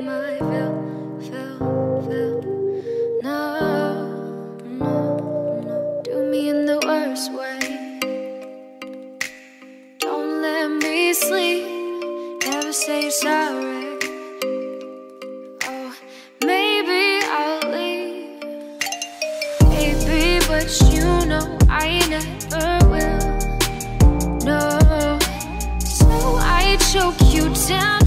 my. No, no, no, do me in the worst way. Don't let me sleep, never say sorry. Oh, maybe I'll leave. But you know I never will. No, so I choke you down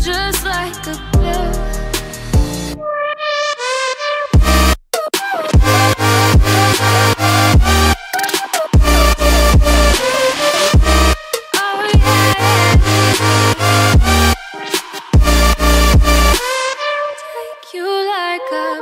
like a